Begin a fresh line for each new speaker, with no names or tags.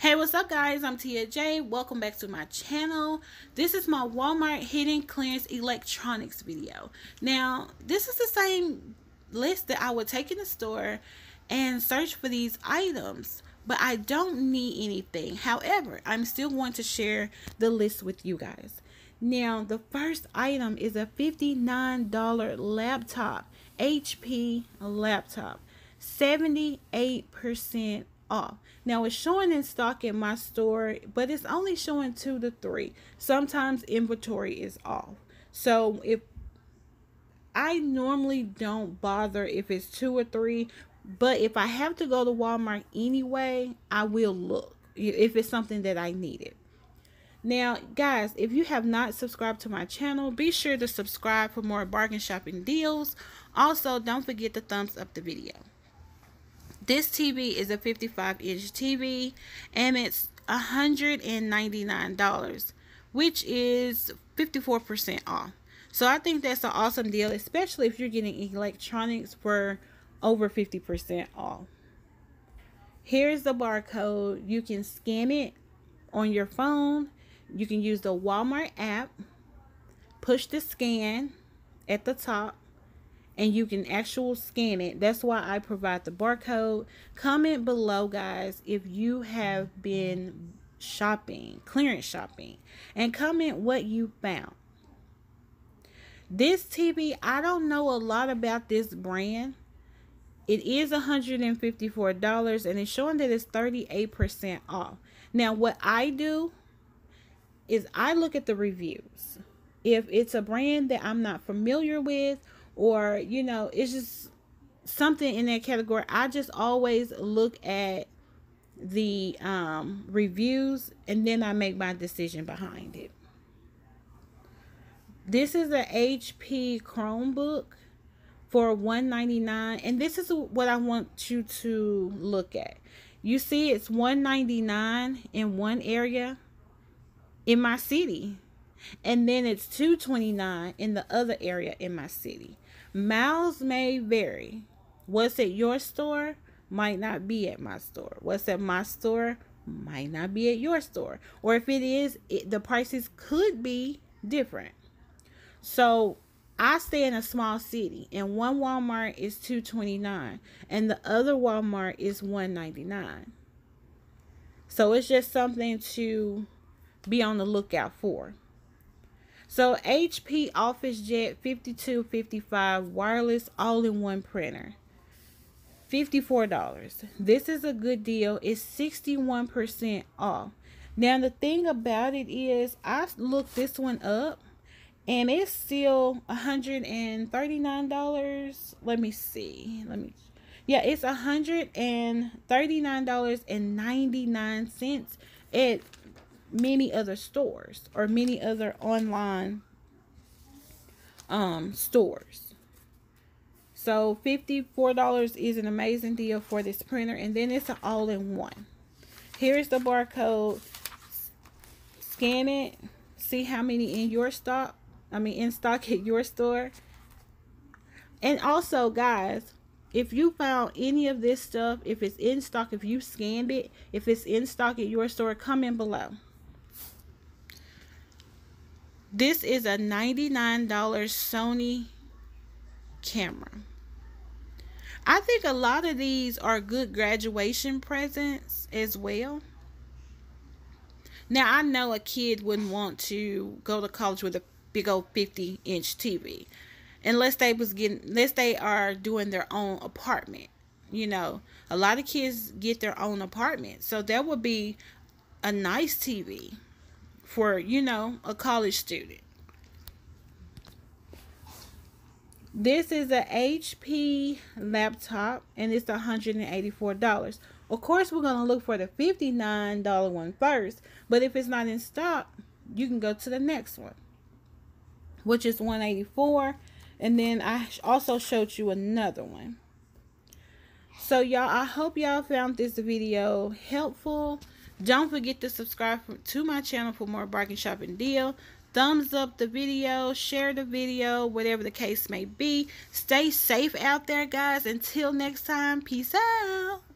Hey, what's up guys? I'm Teeyaj. Welcome back to my channel. This is my Walmart hidden clearance electronics video. Now, this is the same list that I would take in the store and search for these items, but I don't need anything. However, I'm still going to share the list with you guys. Now, the first item is a $59 laptop, HP laptop, 78% off. Now it's showing in stock in my store, but it's only showing two to three. Sometimes inventory is off. So if I normally don't bother if it's two or three, but if I have to go to Walmart anyway, I will look if it's something that I needed. Now, guys, if you have not subscribed to my channel, be sure to subscribe for more bargain shopping deals. Also, don't forget to thumbs up the video. This TV is a 55 inch TV and it's $199, which is 54% off. So I think that's an awesome deal, especially if you're getting electronics for over 50% off. Here's the barcode. You can scan it on your phone. You can use the Walmart app. Push the scan at the top and you can actual scan it. That's why I provide the barcode. Comment below, guys, if you have been shopping, clearance shopping, and comment what you found. This TV, I don't know a lot about this brand. It is $154 and it's showing that it's 38% off. Now, what I do is I look at the reviews. If it's a brand that I'm not familiar with or you know it's just something in that category. I just always look at the um, reviews and then i make my decision behind it. This is a hp chromebook for 199 and this is what i want you to look at. You see it's 199 in one area in my city and then it's 229 in the other area in my city Miles may vary. What's at your store might not be at my store. What's at my store might not be at your store. Or if it is, it, the prices could be different. So I stay in a small city and one Walmart is 229 and the other Walmart is 199. So it's just something to be on the lookout for. So HP OfficeJet 5255 wireless all-in-one printer. $54. This is a good deal. It's 61% off. Now the thing about it is I looked this one up and it's still $139. Let me see. Let me yeah, it's $139.99 at many other stores or many other online um, stores. So $54 is an amazing deal for this printer. And then it's an all-in-one. Here's the barcode. Scan it. See how many in your stock. I mean, in stock at your store. And also, guys, if you found any of this stuff, if it's in stock, if you scanned it, if it's in stock at your store, comment below. This is a $99 Sony camera. I think a lot of these are good graduation presents as well. Now, I know a kid wouldn't want to go to college with a big old 50 inch TV unless they was getting unless they are doing their own apartment you know a lot of kids get their own apartment so that would be a nice tv for, you know, a college student. This is a HP laptop and it's $184. Of course, we're going to look for the $59 one first, but if it's not in stock, you can go to the next one, which is 184 and then I also showed you another one. So y'all, I hope y'all found this video helpful. Don't forget to subscribe to my channel for more bargain shopping deal. Thumbs up the video, share the video, whatever the case may be. Stay safe out there, guys. Until next time, peace out.